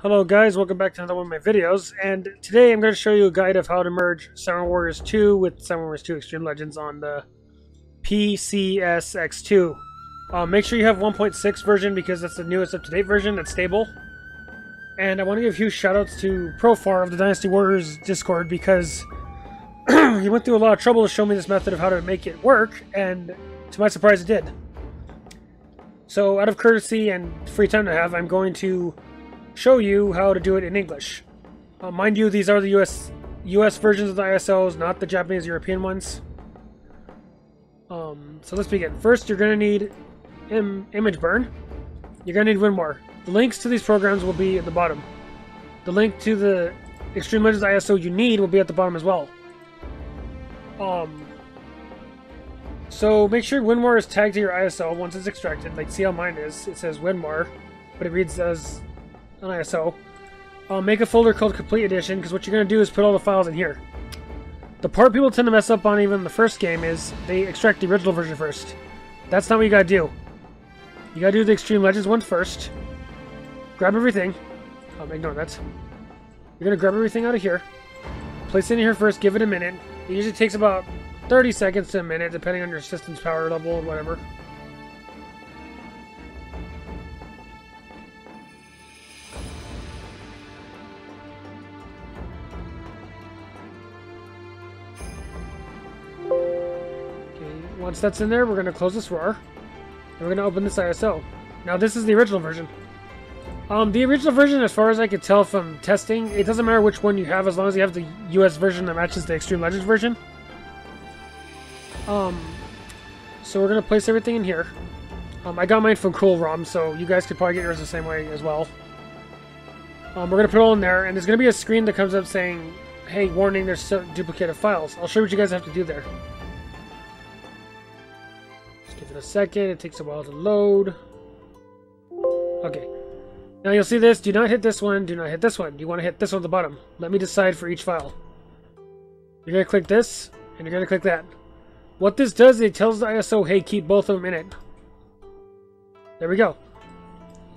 Hello guys, welcome back to another one of my videos, and today I'm going to show you a guide of how to merge Samurai Warriors 2 with Samurai Warriors 2 Extreme Legends on the PCSX2. Uh, make sure you have 1.6 version because that's the newest up-to-date version that's stable. And I want to give a huge shoutouts to Profar of the Dynasty Warriors Discord because he went through a lot of trouble to show me this method of how to make it work, and to my surprise it did. So out of courtesy and free time to have, I'm going to show you how to do it in English. Uh, mind you, these are the US US versions of the ISOs, not the Japanese European ones. Um, so let's begin. First, you're going to need Im Image Burn. You're going to need WinRAR. The links to these programs will be at the bottom. The link to the Extreme Legends ISO you need will be at the bottom as well. Um, so make sure WinRAR is tagged to your ISO once it's extracted. Like, see how mine is. It says WinRAR, but it reads as an ISO. Uh, make a folder called Complete Edition, because what you're going to do is put all the files in here. The part people tend to mess up on even the first game is they extract the original version first. That's not what you gotta do. You gotta do the Extreme Legends one first. Grab everything. Um, ignore that. You're gonna grab everything out of here. Place it in here first, give it a minute. It usually takes about 30 seconds to a minute, depending on your system's power level or whatever. Once that's in there, we're going to close this drawer. And we're going to open this ISO. Now, this is the original version. Um, the original version, as far as I could tell from testing, it doesn't matter which one you have as long as you have the US version that matches the Extreme Legends version. Um, so we're going to place everything in here. Um, I got mine from Cool ROM, so you guys could probably get yours the same way as well. Um, we're going to put it all in there, and there's going to be a screen that comes up saying, hey, warning, there's so duplicated files. I'll show you what you guys have to do there. Give it a second. It takes a while to load. Okay. Now you'll see this. Do not hit this one. Do not hit this one. You want to hit this one at the bottom. Let me decide for each file. You're going to click this, and you're going to click that. What this does, is it tells the ISO, hey, keep both of them in it. There we go.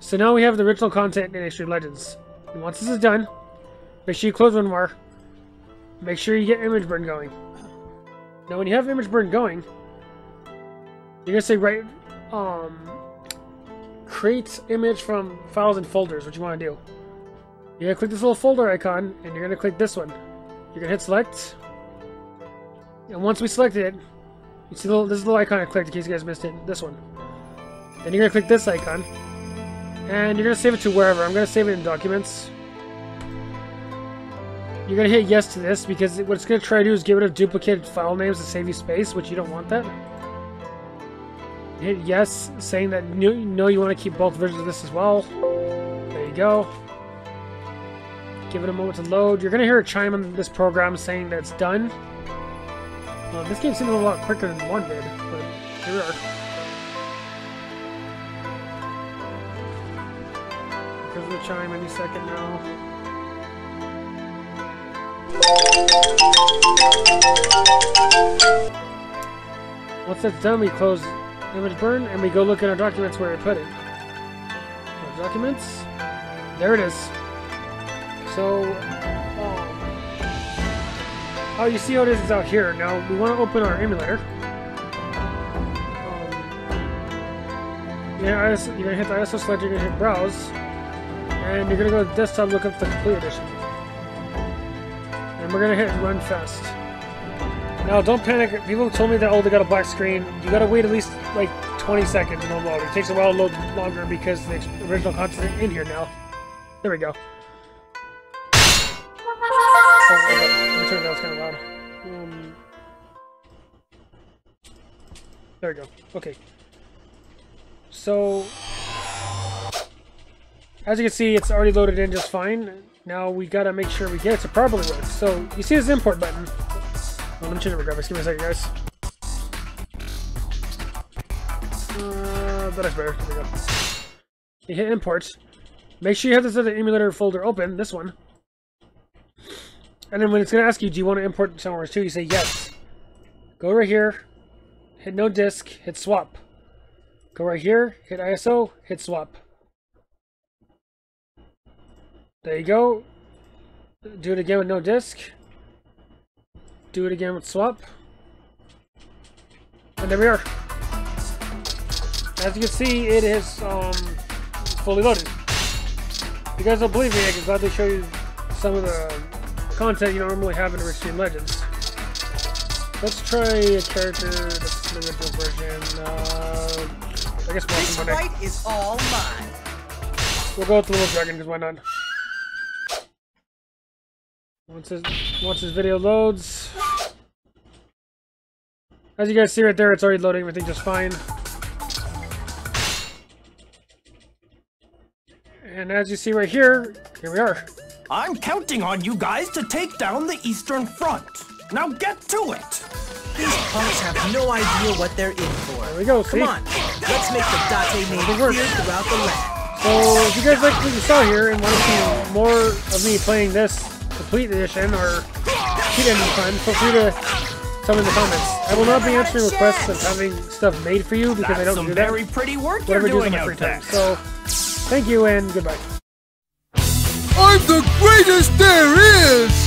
So now we have the original content in Extreme Legends. And once this is done, make sure you close WinRAR. Make sure you get image burn going. Now when you have image burn going, you're gonna say right, um, create image from files and folders. What you want to do? You're gonna click this little folder icon, and you're gonna click this one. You're gonna hit select, and once we select it, you see little, this little icon I clicked in case you guys missed it. This one. Then you're gonna click this icon, and you're gonna save it to wherever. I'm gonna save it in documents. You're gonna hit yes to this because what it's gonna try to do is get rid of duplicated file names to save you space, which you don't want that hit yes, saying that you know you want to keep both versions of this as well. There you go. Give it a moment to load. You're going to hear a chime on this program saying that it's done. Uh, this game seemed a lot quicker than one did, but here we are. Here's the chime any second now. Once that's done, we close image burn, and we go look in our documents where I put it. Our documents. There it is. So, um, oh, you see how it is? It's out here. Now, we want to open our emulator. Um, yeah, you're going to hit the ISO select, you're going to hit Browse, and you're going to go to desktop, look up the Complete Edition. And we're going to hit Run Fast. Now, don't panic. People told me that, oh, they got a black screen. You gotta wait at least, like, 20 seconds to load. It takes a while to load longer because the original content is in here now. There we go. There we go. Okay. So, as you can see, it's already loaded in just fine. Now we gotta make sure we get it to properly work. So, you see this import button. Let me change the graphics. Give me a second, guys. Uh, that's better. There we go. You hit import. Make sure you have this other emulator folder open, this one. And then when it's going to ask you, do you want to import somewhere too, you say yes. Go right here, hit no disk, hit swap. Go right here, hit ISO, hit swap. There you go. Do it again with no disc. Do it again with swap. And there we are. As you can see, it is um, fully loaded. If you guys don't believe me, I can gladly show you some of the content you normally have in Extreme Legends. Let's try a character that's the original version. Uh, I guess This fight is all mine. We'll go with the little dragon because why not? Once his once his video loads, as you guys see right there, it's already loading everything just fine. And as you see right here, here we are. I'm counting on you guys to take down the Eastern Front. Now get to it! These punks have no idea what they're in for. There we go. See? Come on, let's make the Date name works. clear throughout the land. So if you guys like what you saw here and want to see more of me playing this complete edition or cheat engine time, feel free to tell me in the comments. I will not be answering requests of having stuff made for you because I don't some do that. very pretty work Whatever you're I do doing out free there. time. So thank you and goodbye. I'm the greatest there is!